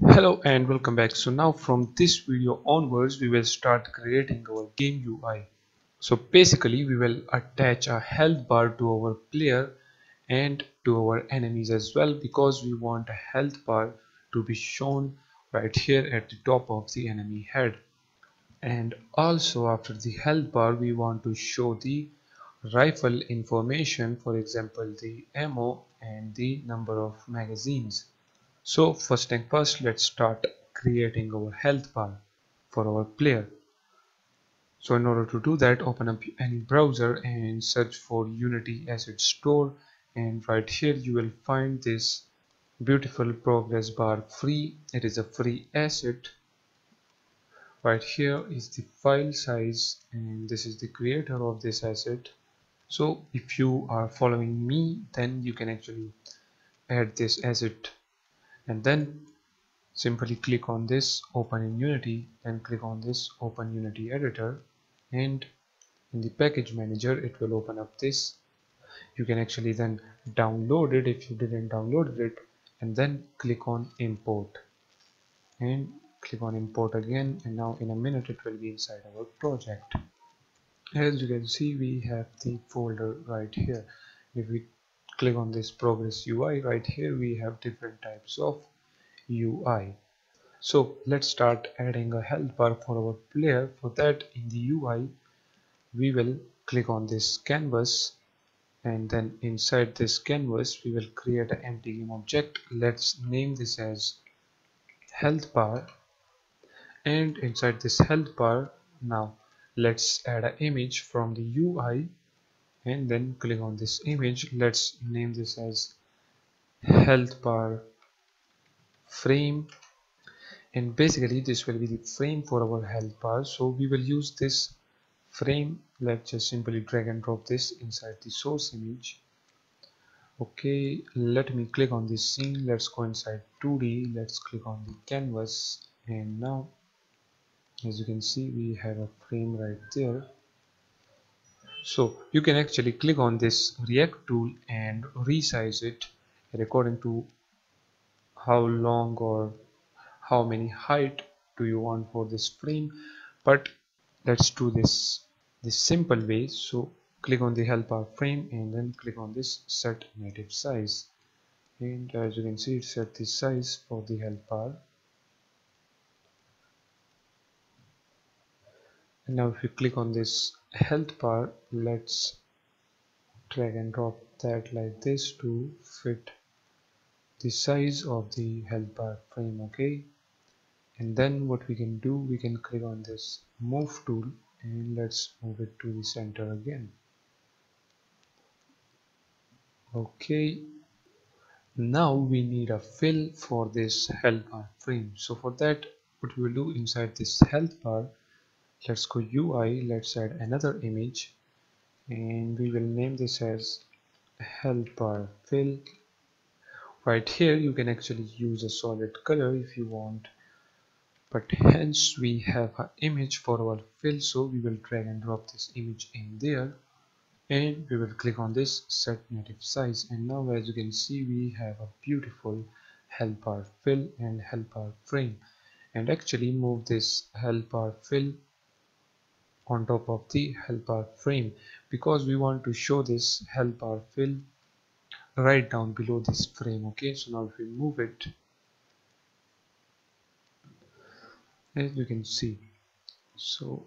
Hello and welcome back. So now from this video onwards we will start creating our game UI. So basically we will attach a health bar to our player and to our enemies as well because we want a health bar to be shown right here at the top of the enemy head. And also after the health bar we want to show the rifle information for example the ammo and the number of magazines so first thing first let's start creating our health bar for our player. So in order to do that open up any browser and search for unity asset store. And right here you will find this beautiful progress bar free. It is a free asset. Right here is the file size and this is the creator of this asset. So if you are following me then you can actually add this asset and then simply click on this open in unity and click on this open unity editor. And in the package manager it will open up this. You can actually then download it if you didn't download it and then click on import. And click on import again and now in a minute it will be inside our project. As you can see we have the folder right here. If we click on this progress UI right here we have different types of UI so let's start adding a health bar for our player. For that in the UI we will click on this canvas. And then inside this canvas we will create an empty game object. Let's name this as health bar. And inside this health bar now let's add an image from the UI and then click on this image. Let's name this as health bar frame. And basically this will be the frame for our health bar. So we will use this frame. Let's just simply drag and drop this inside the source image. Okay let me click on this scene. Let's go inside 2d let's click on the canvas. And now as you can see we have a frame right there so you can actually click on this rect tool and resize it according to how long or how many height do you want for this frame. But let's do this this simple way. So click on the health bar frame and then click on this set native size. And as you can see it set the size for the health and now if you click on this health bar let's drag and drop that like this to fit the size of the health bar frame okay? And then what we can do we can click on this move tool and let's move it to the center again. Okay. Now we need a fill for this health bar frame. So for that what we will do inside this health bar let's go UI let's add another image and we will name this as helper fill. Right here you can actually use a solid color if you want but hence we have an image for our fill so we will drag and drop this image in there and we will click on this set native size and now as you can see we have a beautiful helper fill and helper frame. And actually move this helper fill on top of the bar frame. Because we want to show this bar fill right down below this frame okay? So now if we move it as you can see so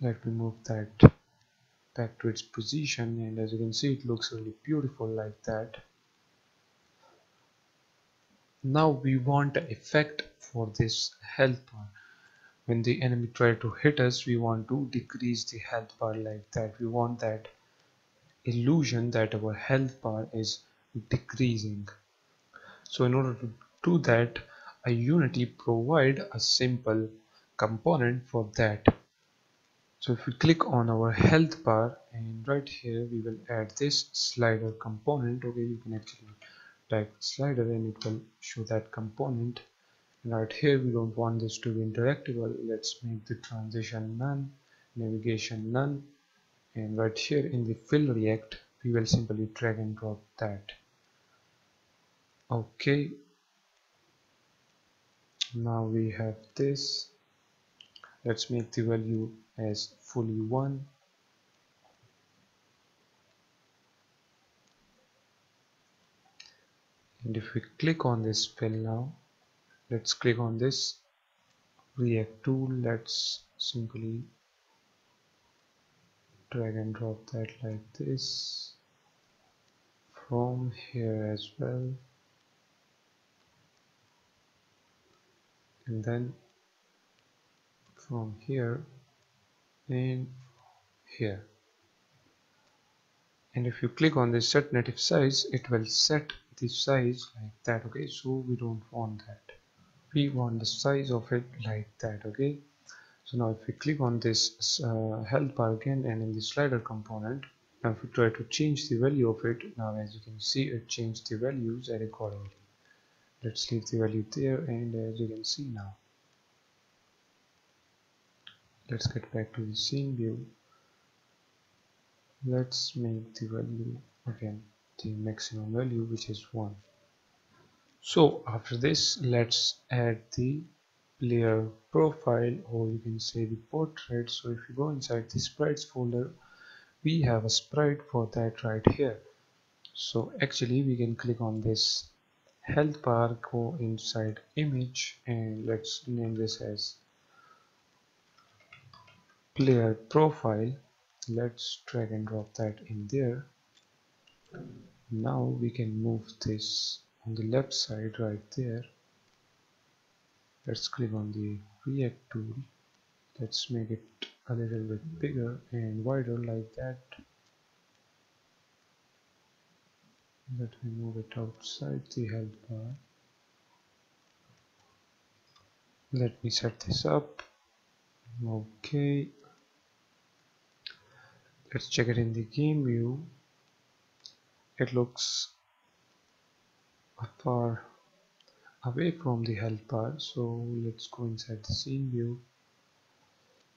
let me move that back to its position and as you can see it looks really beautiful like that. Now we want an effect for this bar when the enemy try to hit us we want to decrease the health bar like that. We want that illusion that our health bar is decreasing. So in order to do that a unity provide a simple component for that. So if we click on our health bar and right here we will add this slider component. Okay you can actually type slider and it will show that component right here we don't want this to be interactable. Let's make the transition none navigation none. And right here in the fill rect we will simply drag and drop that. Okay. Now we have this. Let's make the value as fully 1 and if we click on this fill now let's click on this. Rect tool. Let's simply drag and drop that like this. From here as well. And then from here and here. And if you click on this set native size it will set the size like that. Okay so we don't want that we want the size of it like that okay? So now if we click on this uh, health bar again and in the slider component now if we try to change the value of it now as you can see it changed the values accordingly. Let's leave the value there and as you can see now. Let's get back to the scene view. Let's make the value again the maximum value which is 1 so after this let's add the player profile or you can say the portrait. So if you go inside the sprites folder we have a sprite for that right here. So actually we can click on this health bar go inside image and let's name this as player profile. Let's drag and drop that in there. Now we can move this on the left side right there. Let's click on the rect tool. Let's make it a little bit bigger and wider like that. Let me move it outside the health bar. Let me set this up. Okay. Let's check it in the game view. It looks far away from the health bar so let's go inside the scene view.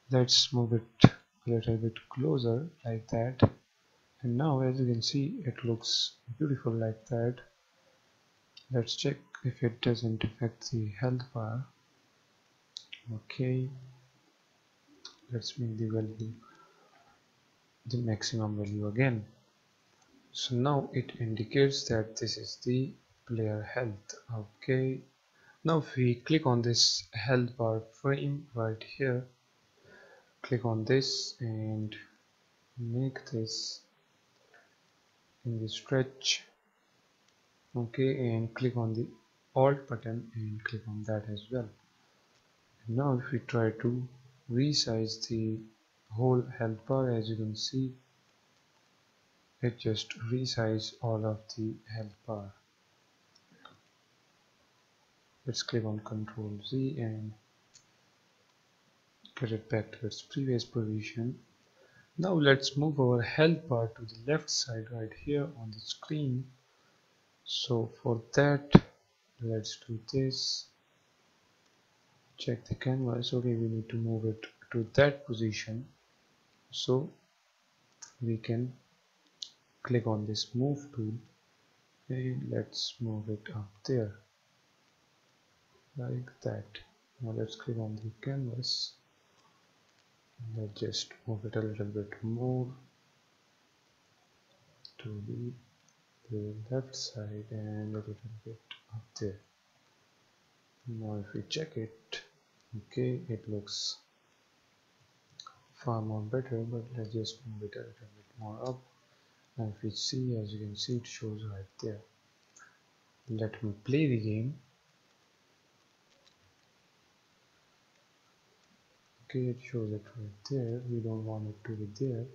Let's move it a little bit closer like that. And now as you can see it looks beautiful like that. Let's check if it doesn't affect the health bar okay. Let's make the value the maximum value again. So now it indicates that this is the player health. Okay. Now if we click on this health bar frame right here click on this and make this in the stretch. Okay and click on the alt button and click on that as well. And now if we try to resize the whole health bar as you can see it just resize all of the health bar let's click on control Z and get it back to its previous position. Now let's move our health bar to the left side right here on the screen. So for that let's do this. Check the canvas. Okay we need to move it to that position. So we can click on this move tool. And let's move it up there like that. Now let's click on the canvas. Let's just move it a little bit more to the, the left side and a little bit up there. Now if we check it okay it looks far more better but let's just move it a little bit more up. And if we see as you can see it shows right there. Let me play the game okay it shows it right there. We don't want it to be there.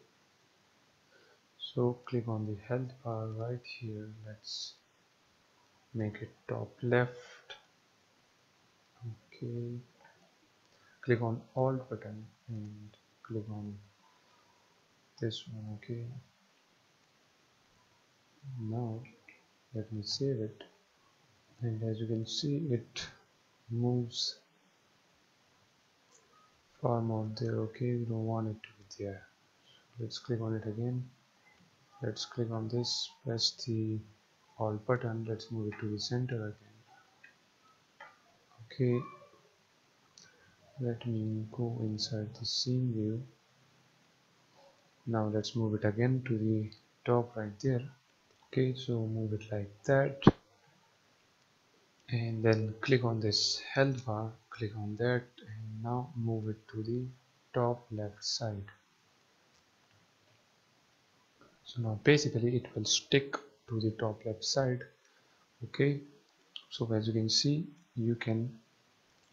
So click on the health bar right here. Let's make it top left. Okay. Click on alt button and click on this one. Okay. Now let me save it. And as you can see it moves far more there okay we don't want it to be there. Let's click on it again. Let's click on this press the alt button let's move it to the center again. Okay. Let me go inside the scene view. Now let's move it again to the top right there. Okay so move it like that. And then click on this health bar click on that and now move it to the top left side. So now basically it will stick to the top left side. Okay. So as you can see you can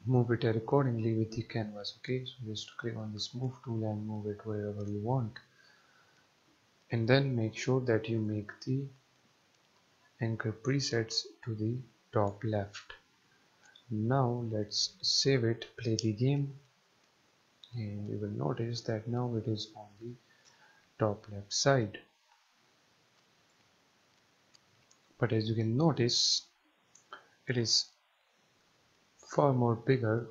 move it accordingly with the canvas. Okay. So just click on this move tool and move it wherever you want. And then make sure that you make the anchor presets to the top left now let's save it play the game. And you will notice that now it is on the top left side. But as you can notice it is far more bigger.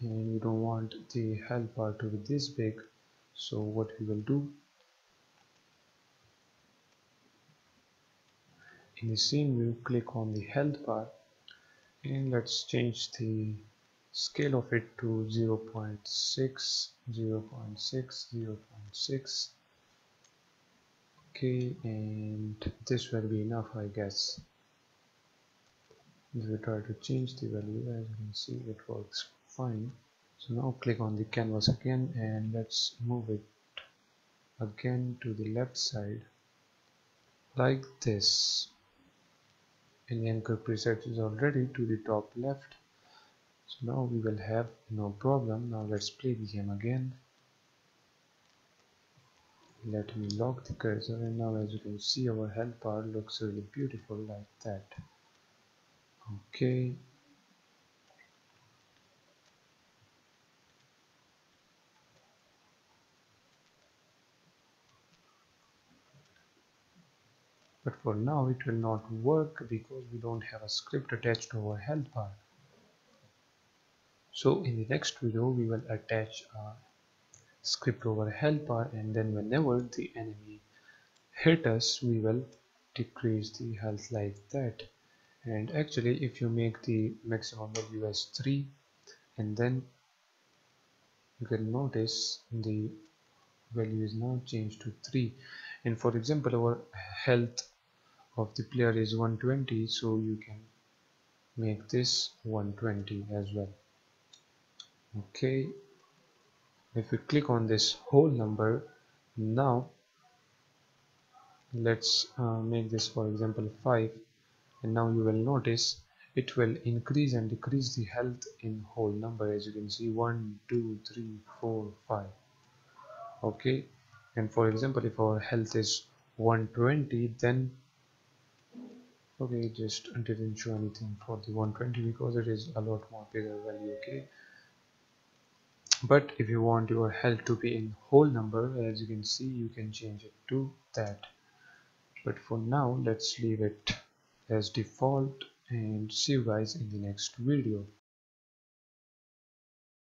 And we don't want the health bar to be this big. So what we will do in the scene view click on the health bar let's change the scale of it to 0 0.6 0 0.6 0 0.6 okay and this will be enough I guess. If we try to change the value as you can see it works fine. So now click on the canvas again and let's move it again to the left side like this and the anchor preset is already to the top left. So now we will have no problem. Now let's play the game again. Let me lock the cursor and now as you can see our health bar looks really beautiful like that. Okay but for now it will not work because we don't have a script attached to our health bar. So in the next video we will attach a script over health bar and then whenever the enemy hit us we will decrease the health like that. And actually if you make the maximum value as 3 and then you can notice the value is now changed to 3 and for example our health of the player is 120 so you can make this 120 as well. Okay. If we click on this whole number now let's uh, make this for example 5 and now you will notice it will increase and decrease the health in whole number as you can see 1 2 3 4 5 okay. And for example if our health is 120 then okay just uh, didn't show anything for the 120 because it is a lot more bigger value okay? But if you want your health to be in whole number as you can see you can change it to that. But for now let's leave it as default and see you guys in the next video